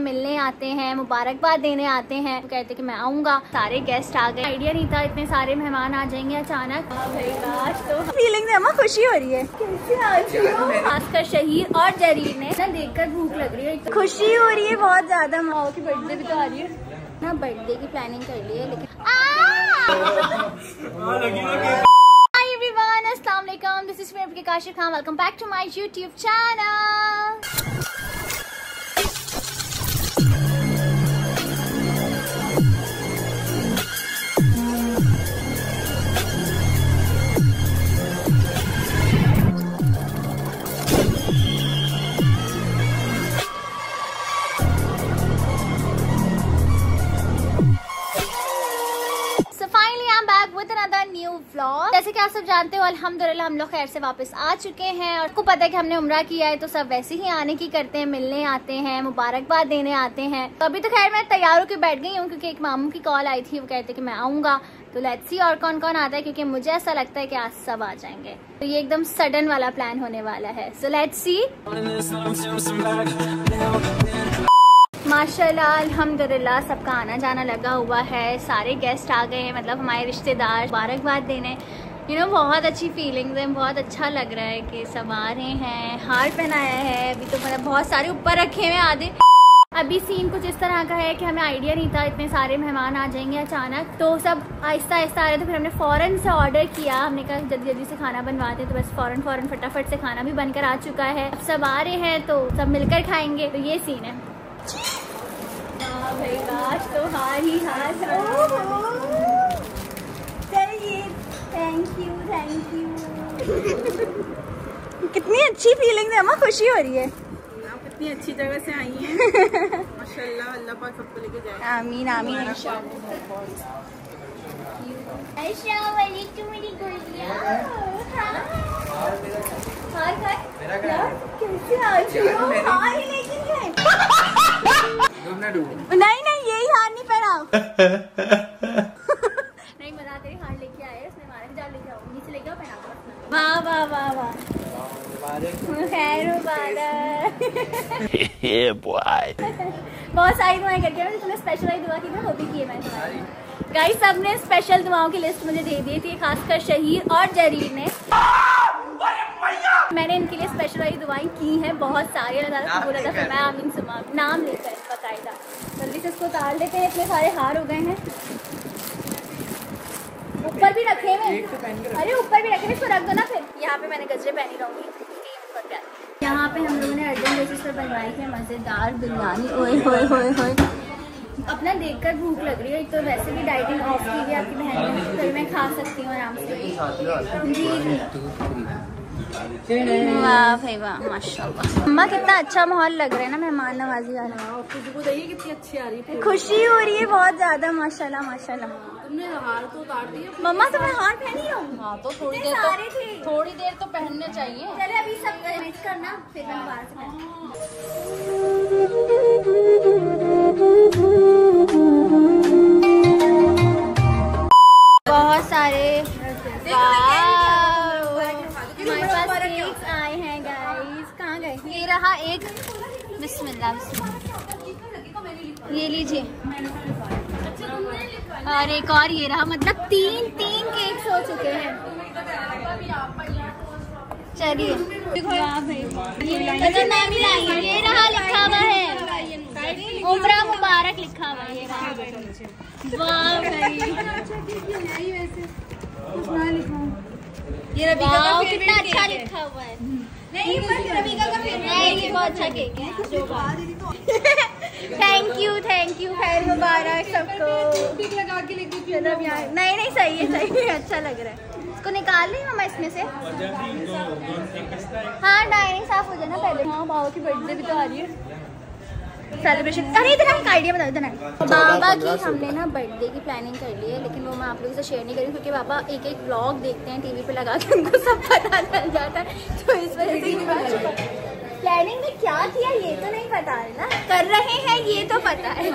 मिलने आते हैं मुबारकबाद देने आते हैं। तो कहते कि मैं आऊँगा। सारे गेस्ट आ गए। आइडिया नहीं था इतने सारे मेहमान आ जाएँगे अचानक। तो फीलिंग अम्मा खुशी हो रही है। कैसे आज खासकर शहीर और जरीर ने। ना देखकर भूख लग रही है खुशी हो रही है बहुत ज़्यादा। माओ की बर्थडे भी तो आ रही है। ना बर्थडे की प्लानिंग कर ली है लेकिन Hi everyone, Assalamu alaikum. This is Shmir Kashif Khan. Welcome back to my YouTube channel. आप सब जानते हो, अल्हम्दुलिल्लाह, हम लोग खैर से वापस आ चुके हैं और आपको पता है कि हमने उम्र किया है तो सब वैसे ही आने की करते हैं, मिलने आते हैं, मुबारकबाद देने आते हैं। तो अभी तो खैर मैं तैयार होकर बैठ गई हूँ, क्योंकि एक मामू की कॉल आई थी, वो कहते कि मैं आऊँगा। तो लेट्स सी और कौन कौन आता है, क्योंकि मुझे ऐसा लगता है कि आज सब आ जाएँगे। तो ये एकदम सडन वाला प्लान होने वाला है। सो लेट्स सी माशाल्लाह, अल्हम्दुलिल्लाह, सबका आना जाना लगा हुआ है। सारे गेस्ट आ गए हैं मतलब हमारे रिश्तेदार, मुबारकबाद देने। यू नो बहुत अच्छी फीलिंग्स है बहुत अच्छा लग रहा है कि सब आ रहे हैं हार पहनाया है अभी तो मतलब बहुत सारे ऊपर रखे हुए आधे। अभी सीन कुछ इस तरह का है कि हमें आइडिया नहीं था इतने सारे मेहमान आ जाएँगे अचानक। तो सब आहिस्ता आहिस्ता आ रहे थे फिर हमने फ़ौरन से ऑर्डर किया। हमने कहा जल्दी जल्दी से खाना बनवाते तो बस फ़ौरन फ़ौरन फटाफट से खाना भी बनकर आ चुका है। अब सब आ रहे हैं तो सब मिलकर खाएँगे। तो ये सीन है। भाई आज तो हार ही हार। थैंक यू थैंक यू कितनी अच्छी फीलिंग है अम्मा खुशी हो रही है। कितनी अच्छी जगह से आई हैं। माशाल्लाह अल्लाह पाक सबको लेके जाए। आमीन आमीन मेरी गुड़िया हाय हाय यार कैसे आज हो हाय लेकिन है नहीं नहीं यही हार नहीं पहनाओ नहीं मज़ा तेरी हार लेके आए उसने मारा जा लेके आओ नीचे लेके आओ पहना दो वाह वाह वाह वाह खैर मुबारक yeah, boy. बहुत सारी दुआएँ करके मैंने तुम्हें स्पेशल वाली दुआ की ना वो भी की है मैंने तुम्हारी गाइस सबने स्पेशल दुआओं की लिस्ट मुझे दे दी थी खासकर शहीर और जरीर ने। मैंने इनके लिए स्पेशल वाली दुआएँ की हैं बहुत सारी अल्लाह बोला था मैं आमीन सुमा नाम लेकर बाकायदा। जल्दी से इसको उतार लेते हैं इतने सारे हार हो गए हैं। ऊपर भी रखे हुए हैं। अरे ऊपर भी रखे हैं, इसको रख दो ना फिर। यहाँ पे मैंने गजरे पहनी रहूँगी यहाँ पे हम लोगों ने अर्जन बेसिस पर बनवाई है मज़ेदार बिरयानी। ओए होए होए होए अपना देखकर भूख लग रही है तो वैसे भी डाइटिंग ऑफ़ की हुई आपकी बहन ने फिर मैं खा सकती हूँ आराम से। जी जी वाह भाई वाह माशाल्लाह। अम्मा कितना अच्छा माहौल लग रहा है ना मेहमान नवाजी वाला हाँ, खुशबू कितनी अच्छी आ रही है। खुशी हो रही है बहुत ज़्यादा माशाल्लाह माशाल्लाह। तुमने हार तो उतार दिया मम्मा तुम्हें हार पहनी हो? हाँ तो थोड़ी देर तो थोड़ी देर तो पहनने चाहिए। चले अभी सब मिक्स करना फिर मैं दोबारा से बहुत सारे हमारे पास केक्स आए हैं गाइस कहाँ गए? ये रहा एक बिस्मिल्लाह बिस्मिल्लाह। ये लीजिए। और एक और ये रहा मतलब तीन तीन केक्स हो चुके हैं। चलिए ये नाम नहीं ये रहा लिखा हुआ है। उमरा मुबारक लिखा हुआ है ये रहा। ये कितना अच्छा लिखा हुआ है। नहीं रविका का नहीं ये बहुत अच्छा केक है। थैंक यू थैंक यू खैर मुबारक सबको। लगा के लेके नहीं नहीं सही है सही है अच्छा लग रहा है। इसको निकाल ली मामा इसमें से? हाँ डाइनिंग साफ़ हो जाए ना पहले। हाँ बाबा की बर्थडे भी तो आ रही है। सेलिब्रेशन अरे इधर एक आइडिया बताओ इधर बाबा की हमने ना बर्थडे की प्लानिंग कर ली है लेकिन वो मैं आप लोगों से शेयर नहीं करी क्योंकि बाबा एक एक ब्लॉग देखते हैं टीवी पे लगा के उनको सब पता चल जाता है तो इस वजह से प्लानिंग में क्या किया ये तो नहीं पता है ना? कर रहे हैं ये तो पता है।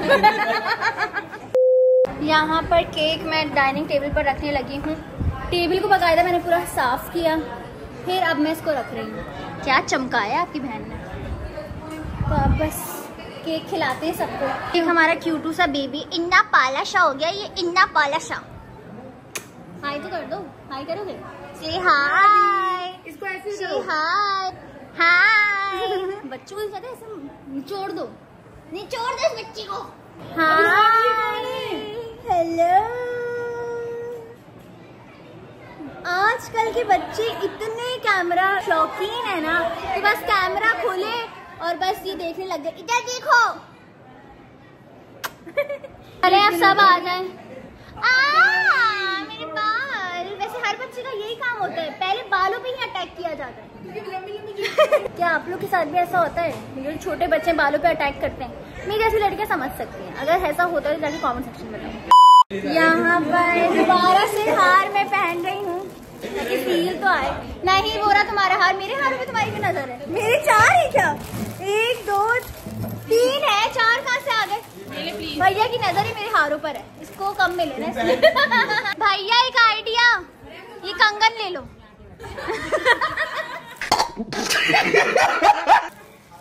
यहाँ पर केक मैं डाइनिंग टेबल पर रखने लगी हूँ। टेबल को बकायदा मैंने पूरा साफ़ किया। फिर अब मैं इसको रख रही हूँ। क्या चमकाया आपकी बहन ने? तो अब बस केक खिलाते हैं सबको। एक हमारा क्यूटू सा बेबी इन्ना पाला सा हो गया ये इन्ना पाला सा हाय तो कर दो। हाय करोगे? हाय इसको ऐसे हाय हाय बच्चों को कहते ऐसे निचोड़ दो। निचोड़ दो इस बच्ची को। Hi hello. आजकल के बच्चे इतने कैमरा शौकीन है ना कि बस कैमरा खोले और बस ये देखने लग गए। इधर देखो। अरे आप सब आ जाए। मेरे बाल। वैसे हर बच्चे का यही काम होता है। पहले बालों पे ही अटैक किया जाता है। क्या आप लोग के साथ भी ऐसा होता है? जो छोटे बच्चे बालों पे अटैक करते हैं। मेरी जैसी लड़कियाँ समझ सकती हैं? अगर ऐसा होता है तो जाके कमेंट सेक्शन में बताओ। यहाँ पर दोबारा से हार मैं पहन रही हूँ। ताकि फील तो आए। नहीं वो रहा तुम्हारा हार मेरे हार में तुम्हारी भी नज़र है। मेरे चार है क्या? एक दो तीन है। चार कहाँ से आ गए? भैया की नज़र ही मेरे हारों पर है। इसको कम मिले ना भैया एक आइडिया ये कंगन ले लो।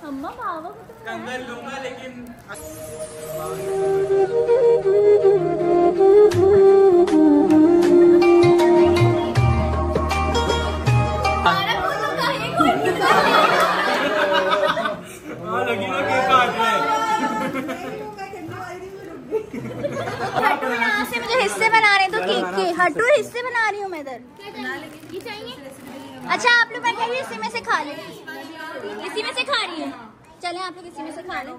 अम्मा बाबा कंगन लूँगा लेकिन हिस्से बना रहे हैं तो केक के हटू, हिस्से बना रही हूँ मैं इधर। अच्छा आप लोग बैठे इसी में से खा ले। इसी में से खा रही है। चले आप लोग इसी में से खा ले।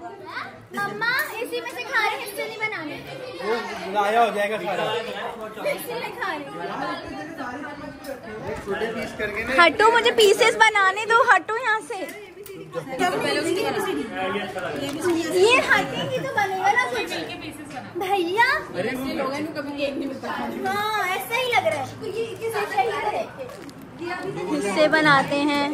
मम्मा इसी में से खा रहे हैं हिस्से नहीं बनाने। लाया हो जाएगा सारा। हिस्से में खा रहे छोटे पीस करके ना हटू मुझे पीसेस बनाने दो हटो यहाँ से। ये हटेगी तो बनेगा ना कुछ। भैया? हाँ ऐसा ही लग रहा है। हिस्से बनाते हैं।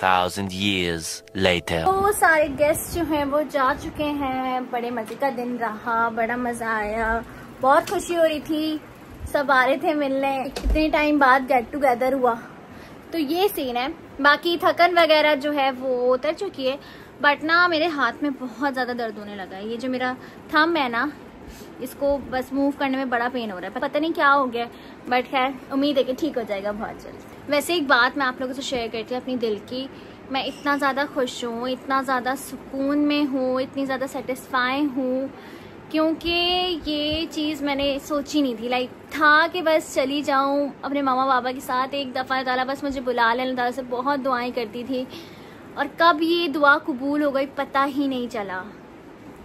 thousand years later. तो सारे गेस्ट जो हैं वो जा चुके हैं। बड़े मज़े का दिन रहा बड़ा मज़ा आया। बहुत खुशी हो रही थी। सब आ रहे थे मिलने। इतने टाइम बाद गेट टुगेदर हुआ। तो ये सीन है। बाकी थकन वगैरह जो है वो उतर चुकी है। बट ना मेरे हाथ में बहुत ज़्यादा दर्द होने लगा है। ये जो मेरा थम है ना इसको बस मूव करने में बड़ा पेन हो रहा है। पता नहीं क्या हो गया। बट खैर, उम्मीद है कि ठीक हो जाएगा बहुत जल्द। वैसे एक बात मैं आप लोगों से शेयर करती हूँ अपनी दिल की। मैं इतना ज़्यादा खुश हूँ, इतना ज़्यादा सुकून में हूँ, इतनी ज़्यादा सेटिस्फाई हूँ। क्योंकि ये चीज़ मैंने सोची नहीं थी। लाइक था कि बस चली जाऊँ अपने मामा बाबा के साथ एक दफ़ा। ताला बस मुझे बुला लेना ताला से बहुत दुआएँ करती थी। और कब ये दुआ कबूल हो गई पता ही नहीं चला।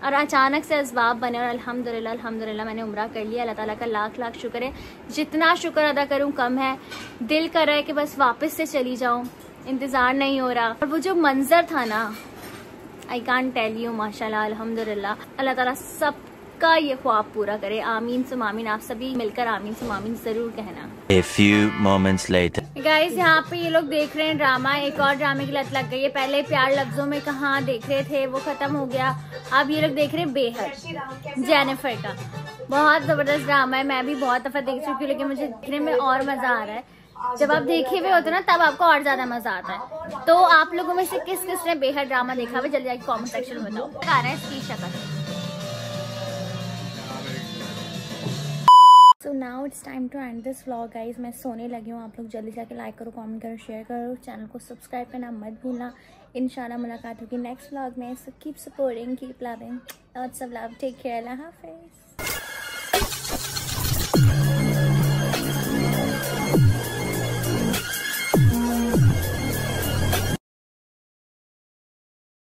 और अचानक से इसबाब बने और अल्हम्दुलिल्लाह अल्हम्दुलिल्लाह, मैंने उम्र कर लिया अल्लाह ताला का लाख लाख शुक्र है। जितना शुक्र अदा करूँ, कम है। दिल कर रहा है कि बस वापस से चली जाऊँ। इंतज़ार नहीं हो रहा। और वो जो मंजर था ना आई कान टेल यू माशाल्लाह, अल्हम्दुलिल्लाह। अल्लाह ताला सबका ये ख्वाब पूरा करे। आमीन सुम आमीन आप सभी मिलकर आमीन सुम आमीन ज़रूर कहना। A few moments later. Guys यहाँ पे ये लोग देख रहे हैं ड्रामा एक और ड्रामे की लत लग गई है। पहले प्यार लफ्जों में कहा देख रहे थे, वो खत्म हो गया। अब ये लोग देख रहे हैं बेहद जेनिफर का। बहुत ज़बरदस्त ड्रामा है। मैं भी बहुत दफ़ा देख चुकी हूँ, लेकिन मुझे देखने में और मज़ा आ रहा है। जब आप देखे हुए होते ना, तब आपको और ज़्यादा मज़ा आता है। तो आप लोगों में से किस किस ने बेहद ड्रामा देखा हुआ जल्दी जाके कॉमेंट सेक्शन में बताओ। आ रहा है? इसकी शक्ल so now it's time to end this vlog guys मैं सोने लगी हूँ। आप लोग जल्दी जाके लाइक करो कमेंट करो शेयर करो चैनल को सब्सक्राइब करना मत भूलना। इन मुलाकात होगी नेक्स्ट व्लॉग में। So keep supporting keep loving off love take care अल्लाह हाफिज़।